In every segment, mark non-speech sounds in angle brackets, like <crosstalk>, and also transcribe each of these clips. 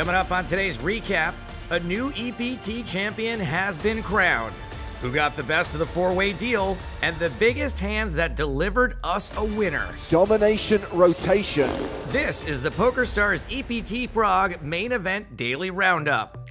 Coming up on today's recap, a new EPT champion has been crowned. Who got the best of the four way deal, and the biggest hands that delivered us a winner. Domination rotation. This is the PokerStars EPT Prague main event daily roundup.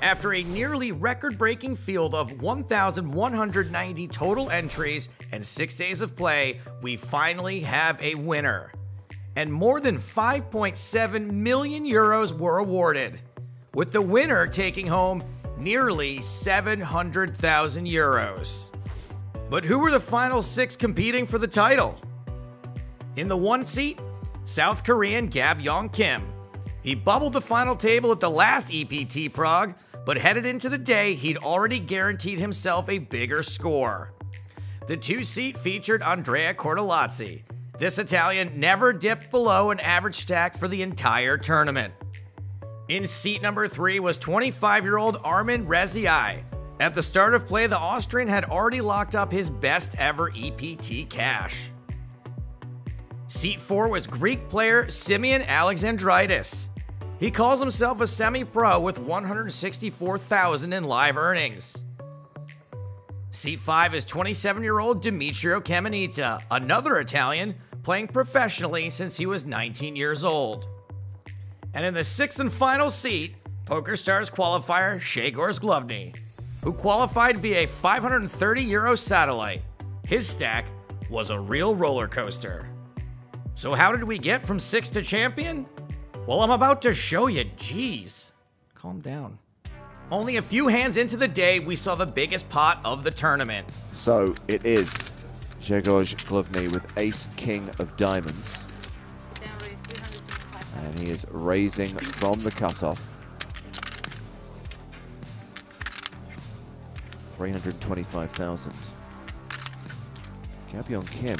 After a nearly record breaking field of 1,190 total entries and six days of play, we finally have a winner. And more than 5.7 million euros were awarded, with the winner taking home nearly 700,000 euros. But who were the final six competing for the title? In the one seat, South Korean Gab Yong Kim. He bubbled the final table at the last EPT Prague, but headed into the day, he'd already guaranteed himself a bigger score. The two seat featured Andrea Cortellazzi. This Italian never dipped below an average stack for the entire tournament. In seat number three was 25 year old Armin Rezaei. At the start of play, the Austrian had already locked up his best ever EPT cash. Seat 4 was Greek player Symeon Alexandridis. He calls himself a semi pro with 164,000 in live earnings. Seat 5 is 27 year old Demetrio Caminita, another Italian, playing professionally since he was 19 years old. And in the sixth and final seat, PokerStars qualifier Grzegorz Glowny, who qualified via a 530 euro satellite. His stack was a real roller coaster. So, how did we get from six to champion? Well, I'm about to show you. Jeez. Calm down. Only a few hands into the day, we saw the biggest pot of the tournament. So it is Grzegorz Glowny with ace king of diamonds. And he is raising from the cutoff. 325,000. Gab Yong Kim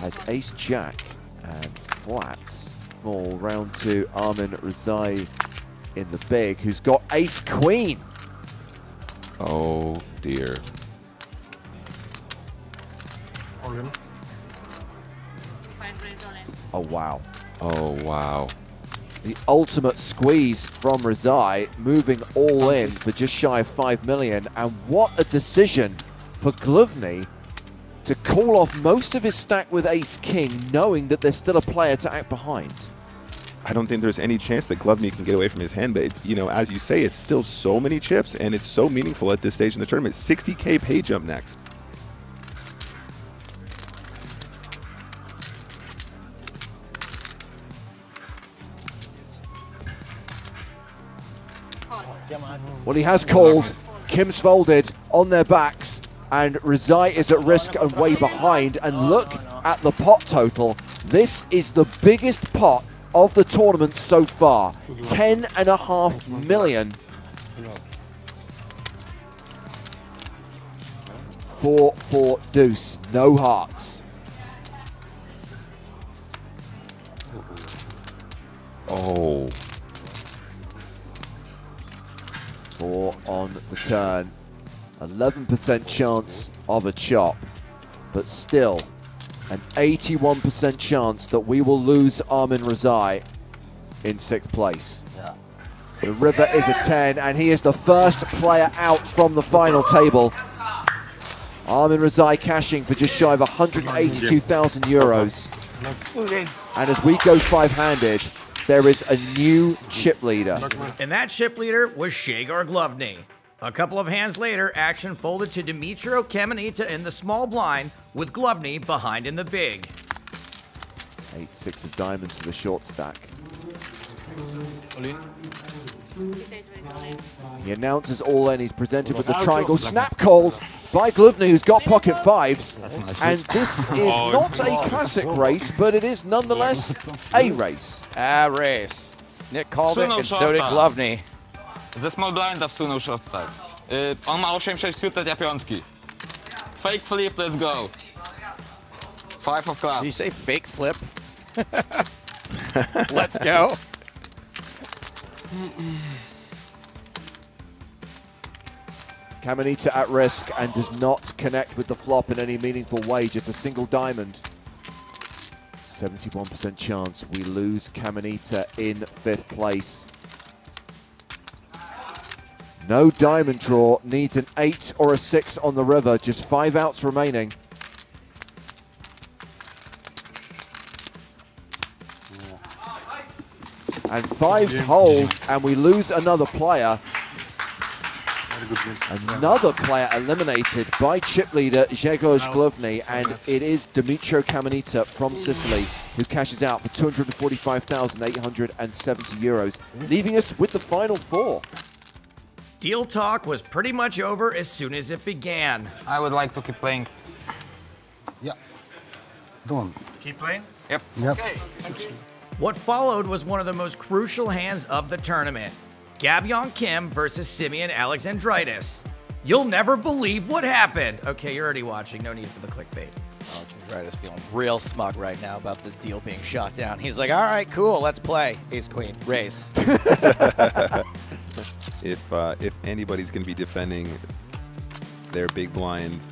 has ace jack and flats. Small round to Armin Rezaei in the big, who's got ace queen. Oh dear. Oh wow. Oh wow. The ultimate squeeze from Rezaei, moving all in for just shy of 5 million. And what a decision for Glowny to call off most of his stack with ace king, knowing that there's still a player to act behind. I don't think there's any chance that Glowny can get away from his hand, but it, you know, as you say, it's still so many chips, and it's so meaningful at this stage in the tournament. 60k pay jump next. Well, he has called. Kim's folded on their backs, and Rezaei is at risk and way behind. And look at the pot total. This is the biggest pot of the tournament so far. Ten and a half million. Four, four, deuce. No hearts. Oh. Four on the turn. 11% chance of a chop, but still an 81% chance that we will lose Armin Rezaei in sixth place. The river is a 10, and he is the first player out from the final table. Armin Rezaei cashing for just shy of 182,000 euros. And as we go five-handed, there is a new chip leader. And that chip leader was Grzegorz Glowny. A couple of hands later, action folded to Demetrio Caminita in the small blind, with Glowny behind in the big. Eight, six of diamonds for the short stack. He announces all in. He's presented with the triangle. Snap called by Glowny, who's got pocket fives. And this <laughs> is oh, not a classic race, but it is nonetheless a race. A race. Nick called it, and so did Glowny. Ze small blinda wsunął short stack. Y, on ma 8-6 suited, ja piątki. Fake flip, let's go. Five of Did you say fake flip? <laughs> Let's go. Caminita at risk and does not connect with the flop in any meaningful way, just a single diamond. 71% chance we lose Caminita in fifth place. No diamond draw, needs an eight or a six on the river, just five outs remaining. And fives hold, and we lose another player. Another player eliminated by chip leader Grzegorz Glowny, and it is Demetrio Caminita from Sicily who cashes out for 245,870 euros, leaving us with the final four. Deal talk was pretty much over as soon as it began. I would like to keep playing. Yeah. Done. Keep playing? Yep. Yep. What followed was one of the most crucial hands of the tournament. Gab Yong Kim versus Symeon Alexandridis. You'll never believe what happened. Okay, you're already watching. No need for the clickbait. Alexandridis feeling real smug right now about this deal being shot down. He's like, all right, cool, let's play. Ace Queen, raise. <laughs> if uh, if anybody's going to be defending their big blind,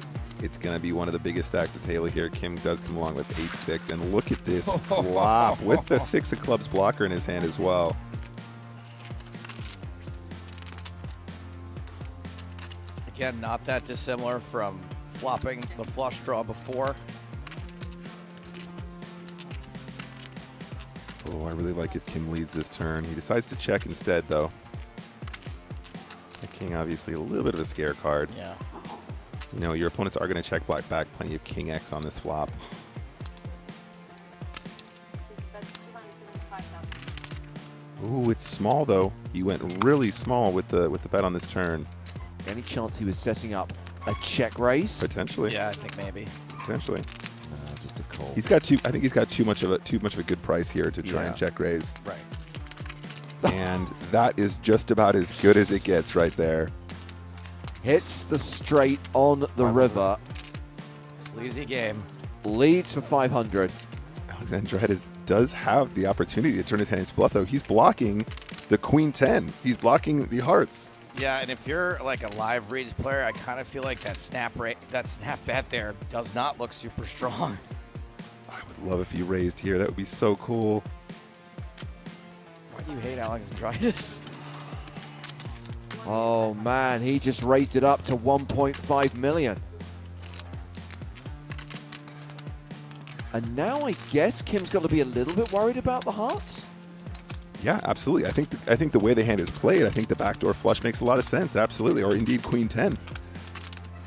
it's going to be one of the biggest stacks to Taylor here. Kim does come along with 8-6, and look at this <laughs> flop with the six of clubs blocker in his hand as well. Again, not that dissimilar from flopping the flush draw before. Oh, I really like if Kim leads this turn. He decides to check instead, though. The king, obviously, a little bit of a scare card. Yeah. You know, your opponents are going to check black back. Plenty of king X on this flop. Ooh, it's small though. He went really small with the with the bet on this turn. Any chance he was setting up a check raise? Potentially. Yeah, I think maybe. Potentially. No, just a call. He's got too. I think he's got too much of a too much of a good price here to try Yeah. and check raise. Right. and that is just about as good as it gets right there. Hits the straight on the river, Sleazy game. leads for 500. Alexandridis does have the opportunity to turn his hand into bluff, though. He's blocking the queen 10. He's blocking the hearts. Yeah, and if you're like a live reads player, I kind of feel like that snap rate, that snap bet there does not look super strong. I would love if he raised here. That would be so cool. Why do you hate Alexandridis? <laughs> Oh man, he just raised it up to 1.5 million. And now I guess Kim's got to be a little bit worried about the hearts. Yeah, absolutely. I think the, I think the way the hand is played, I think the backdoor flush makes a lot of sense. Absolutely, or indeed queen 10.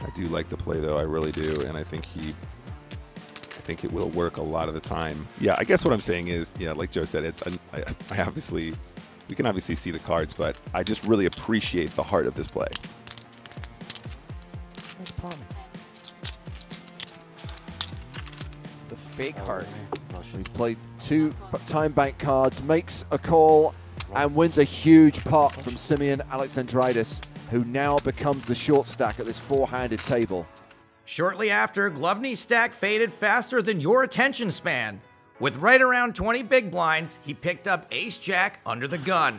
I do like the play though. I really do, and I think he, I think it will work a lot of the time. Yeah, I guess what I'm saying is, yeah, like Joe said, it's I, I obviously, we can obviously see the cards, but I just really appreciate the heart of this play. Nice palm. The fake oh, heart. Oh, He's played two time bank cards, makes a call, and wins a huge pot from Symeon Alexandridis, who now becomes the short stack at this four-handed table. Shortly after, Glowny's stack faded faster than your attention span. With right around 20 big blinds, he picked up Ace Jack under the gun.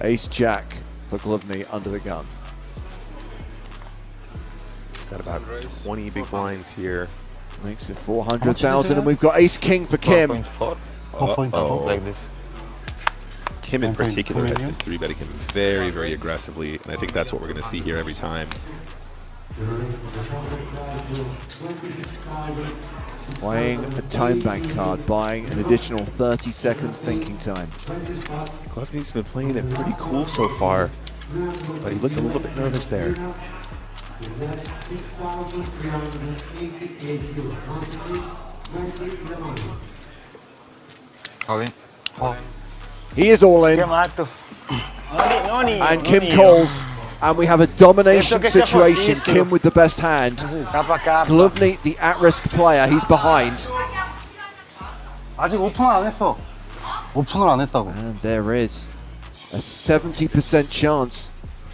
Ace Jack for Glowny under the gun. Got about 20 big blinds here. Makes it 400,000, and we've got Ace King for Kim. 4.4. Uh, uh-oh. Like this. Kim in particular has been three betting him very, very aggressively, and I think that's what we're going to see here every time. Playing a time bank card, buying an additional 30 seconds thinking time. Glowny's been playing it pretty cool so far, but he looked a little bit nervous there. Calling. He is all in, and Kim calls, and we have a domination situation. Kim with the best hand. Glowny, the at-risk player, he's behind. And there is a 70% chance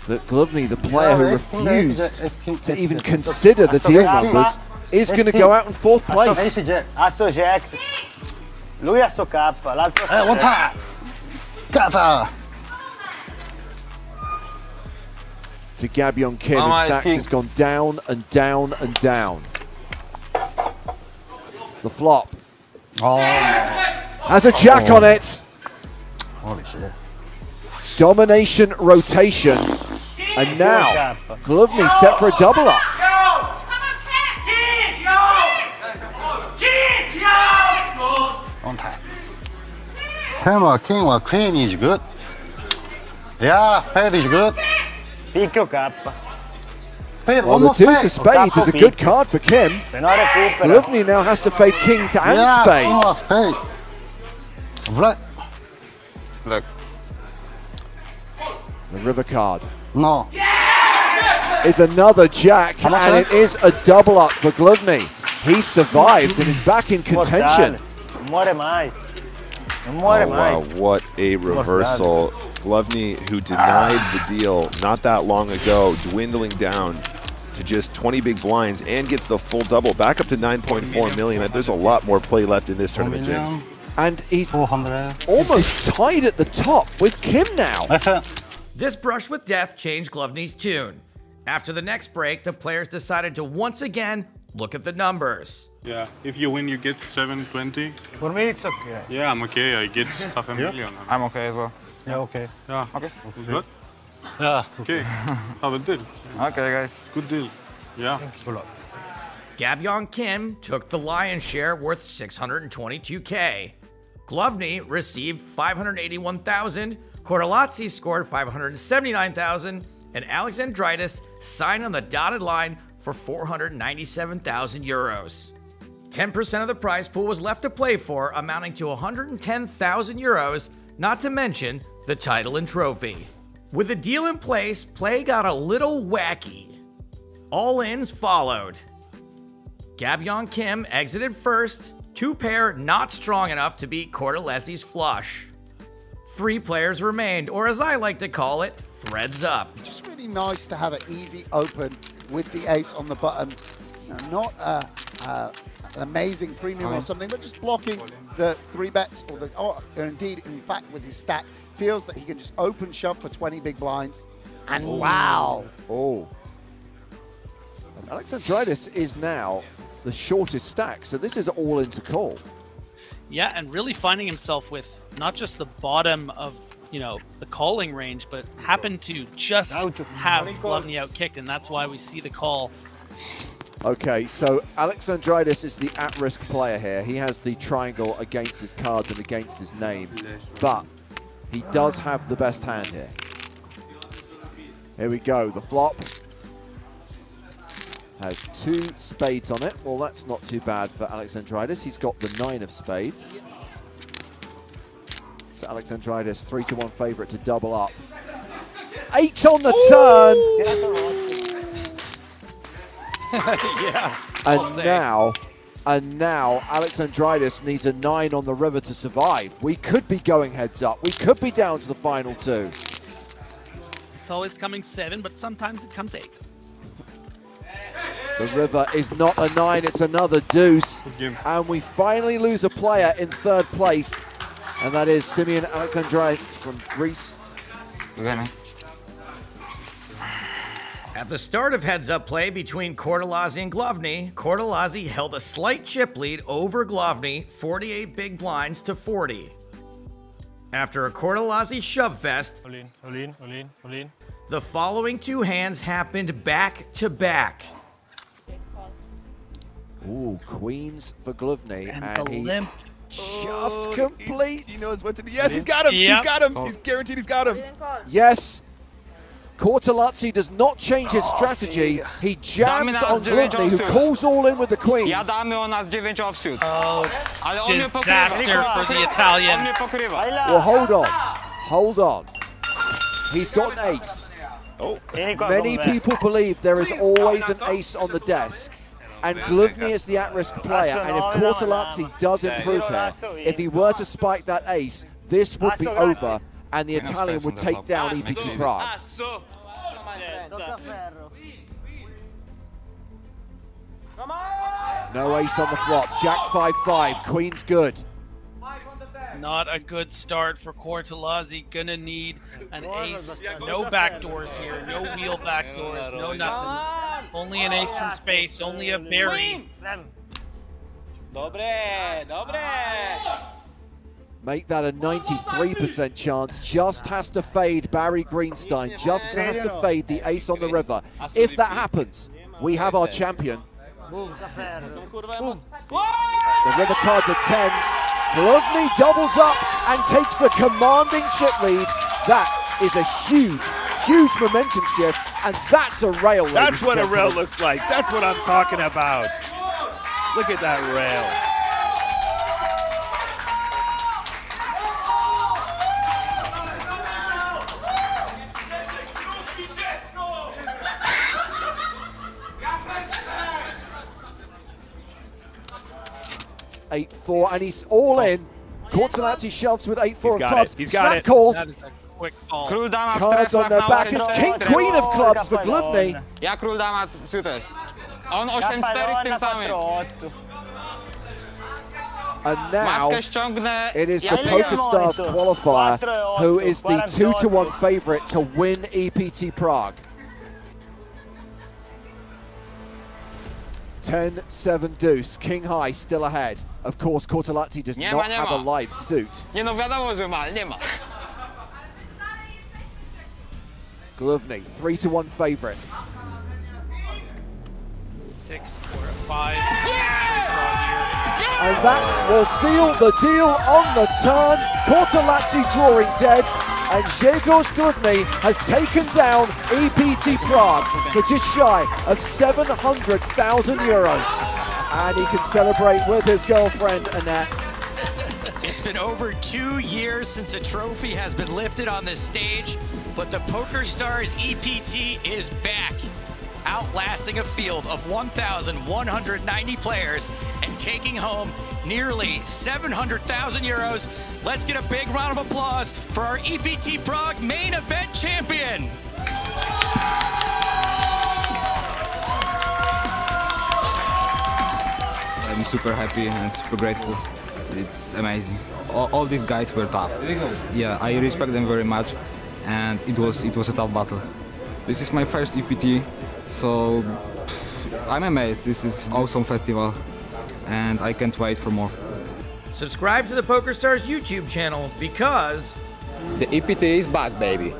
that Glowny, the player who refused to even consider the deal numbers, is going to go out in fourth place. Lui l'altro. Eh, one! To Gab Yong Kim, Oh, his my stack king. has gone down and down and down. The flop. 어, Has a jack on it. Holy shit. Domination rotation. And now, Glowny set for a double up. On time. Hammer, king or queen is good. Yeah, spade is good. Picchio K. Spade, Well, the almost deuce of spade. spades is a good card for Kim. Se. Glowny now has to fade kings and Yeah, king or spades. spade. Black. Look. The river card No. is another jack, How much and it is a double up for Glowny. He survives and is back in contention. Non muore mai. Non muore Oh, wow, mai. what a reversal. Glowny, who denied the ah. deal not that long ago, dwindling down to just 20 big blinds and gets the full double, back up to 9.4 million. There's a lot more play left in this tournament, James. And he's almost tied at the top with Kim now. This brush with death changed Glowny's tune. After the next break, the players decided to once again look at the numbers. Yeah, if you win, you get 720. For me it's okay. Yeah, I'm okay. I get <laughs> half a million. I'm okay as well. Yeah, okay. Yeah. Okay. Good. Yeah. Okay. Have a deal. Okay, guys. Good deal. Yeah. Gab Yong Kim took the lion's share worth 622k. Glowny received 581,000, Cortellazzi scored 579,000, and Alexandridis signed on the dotted line for 497,000 euros. 10% of the prize pool was left to play for, amounting to 110,000 euros, not to mention the title and trophy. With the deal in place, play got a little wacky. All ins followed. Gab Yong Kim exited first, two pair not strong enough to beat Cortellazzi's flush. Three players remained, or as I like to call it, threads up. just really nice to have an easy open with the ace on the button. You know, not a, a, an amazing premium or something, but just blocking the three bets or the, or indeed, in fact, with his stack, feels that he can just open shove for 20 big blinds. And wow, Oh. And Alexandridis is now the shortest stack, so this is all into call. Yeah, and really finding himself with not just the bottom of you know the calling range, but happened to just have Glowny out kicked, and that's why we see the call. Okay, so Alexandridis is the at-risk player here. He has the triangle against his cards and against his name, but he does have the best hand here. Here we go, the flop has two spades on it. Well, that's not too bad for Alexandridis. He's got the nine of spades. So Alexandridis, three to one favorite to double up. Eight on the turn. <laughs> yeah. And now, and now Alexandridis needs a nine on the river to survive. We could be going heads up. We could be down to the final two. It's always coming seven, but sometimes it comes eight. The river is not a nine, it's another deuce. And we finally lose a player in third place. And that is Symeon Alexandridis from Greece. Okay, man. At the start of heads up play between Cortellazzi and Glowny, Cortellazzi held a slight chip lead over Glowny, 48 big blinds to 40. After a Cortellazzi shove fest, All in, all in, all in, all in. the following two hands happened back to back. Ooh, queens for Glowny. And And, the he limp. just complete. He knows what to do. Yes, he's got him. Yep. He's got him. Oh. He's guaranteed he's got him. Yes. Cortellazzi does not change his oh, strategy. He jams on dziewięć Glowny, who calls all in with the queens. Jadamy o nas 9 offsuit. Oh, Ale on mnie pokrywa. disaster for the Italian. Well, hold on. Hold on. He's got an ace. Oh. Vieni Many people believe there is always an ace on the desk. And Glowny is the at-risk player, and if Cortellazzi does improve here, if he were to spike that ace, this would be over, and the Italian would take down EPT Prague. No ace on the flop. Jack 5-5. Queen's good. Not a good start for Cortellazzi. Gonna need an ace. No backdoors here. No wheel backdoors. No nothing. Only an ace from space. Only a berry. Make that a 93% chance. Just has to fade Barry Greenstein. Just has to fade the ace on the river. If that happens, we have our champion. The river cards are 10. Glowny doubles up and takes the commanding chip lead. That is a huge, huge momentum shift, and that's a rail. That's what a rail looks like. That's what I'm talking about. Look at that rail. Eight four, and he's all oh. in. Cortellazzi shoves with eight four He's of got clubs. it. He's got Snap it. called. That is quick call. Król dama Cards on their back is king queen of clubs for Glowny. Ja król dama suited. On 8-4 w tym samym. And now it is the jak Poker mogę. Qualifier who is the 2 to 1 favorite to win EPT Prague. 10-7 deuce, King High still ahead. Of course, Cortellazzi does Nie not ma, nie have a ma. live suit. Nie no wiadomo, że ma, nie ma. Glowny, 3 to 1 favorite. Six or a five. Great draw. And that will seal the deal on the turn. Cortellazzi drawing dead. And Grzegorz Glowny has taken down EPT Prague for just shy of 700,000 euros. And he can celebrate with his girlfriend, Annette. It's been over two years since a trophy has been lifted on this stage, but the Poker Stars EPT is back, outlasting a field of 1,190 players and taking home nearly 700,000 euros. Let's get a big round of applause for our EPT Prague main event champion. I'm super happy and super grateful. It's amazing. All, all these guys were tough. Yeah, I respect them very much, and it was it was a tough battle. This is my first EPT, so pff, I'm amazed. This is awesome festival, and I can't wait for more. Subscribe to the Poker Stars YouTube channel because The EPT is back, baby.